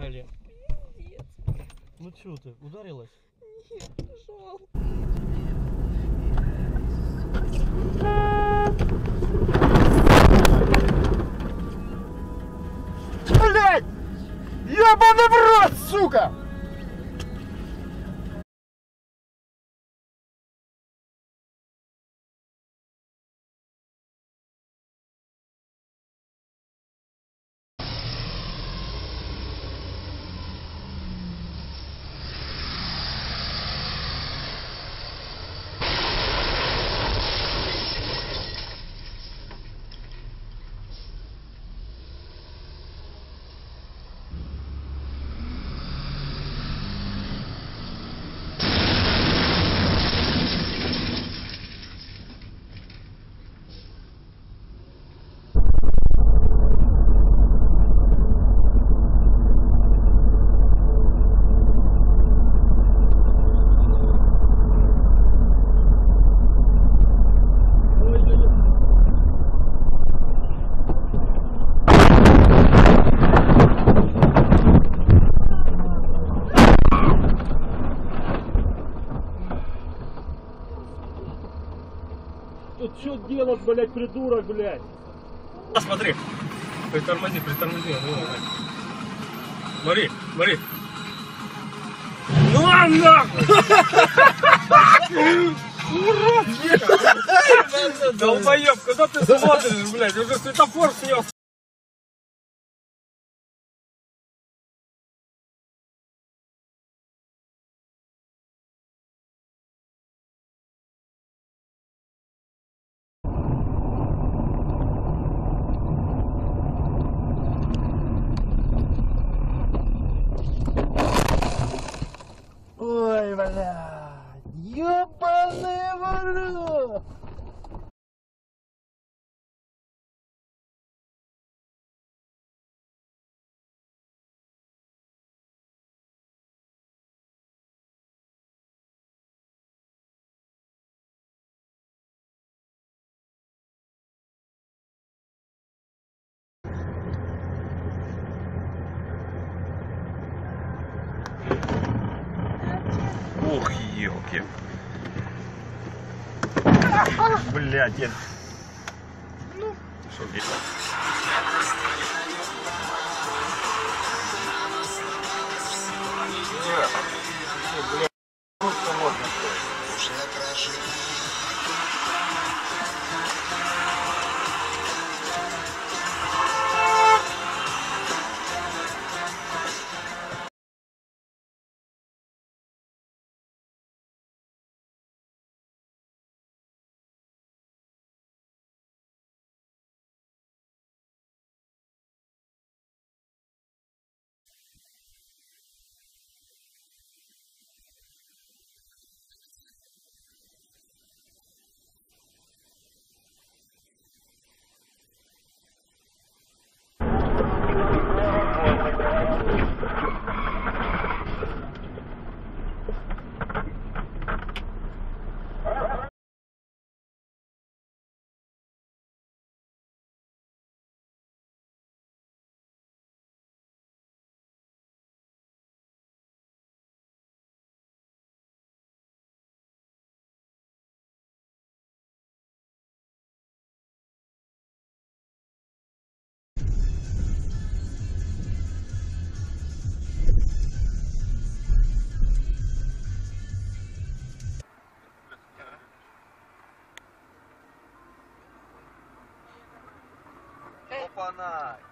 Приехали. Ну что ты, ударилась? Блять! Ебаный в рот, сука! Тут что делать, блядь, придурок, блядь? А, смотри. Притормози, притормози. Ну. Смотри, смотри. Ну а нахуй! Урод! Долбоеб, куда ты смотришь, блядь? Уже светофор снес. Ой, блядь! Ебаный В рот! Ух, елки. Блять, я... Ну, что делать? night.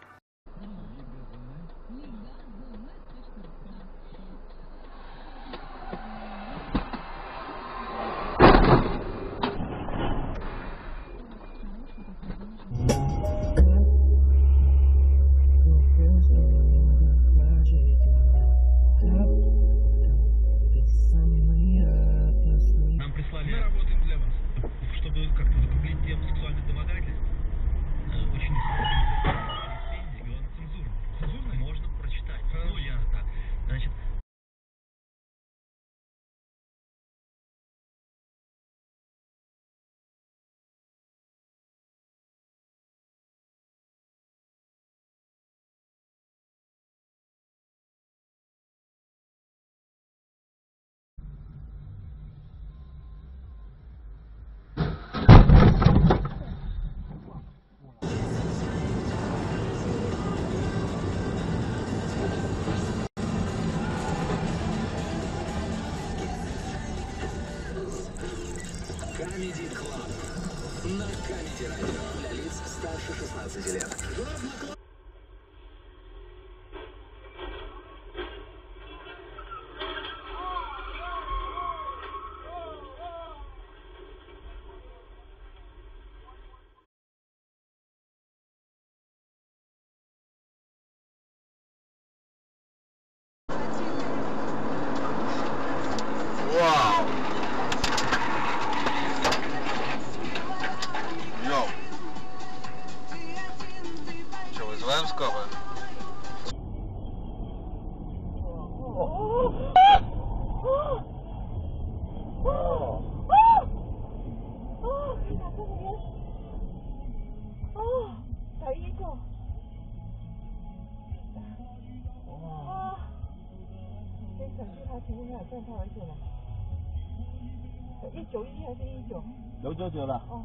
Вау! 前面好像太危险了，一九一还是一九？有九九了。哦。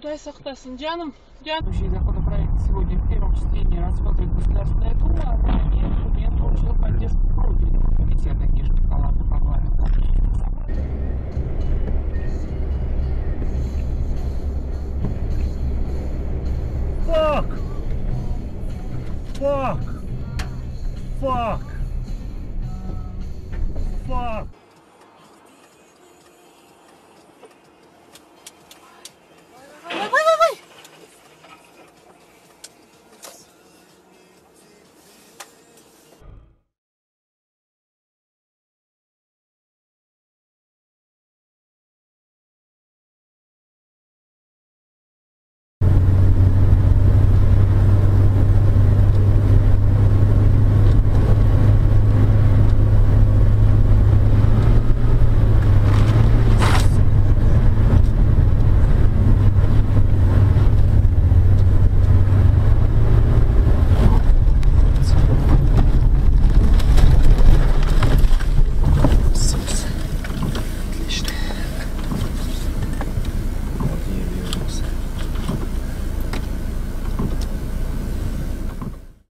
Куда сақтасын, жаным, жаным. законопроект сегодня в первом чтении рассмотрит Государственная Дума, а ранее документ получил поддержку профильного комитета Нижней палаты парламента. Fuck! Fuck! Fuck! Fuck!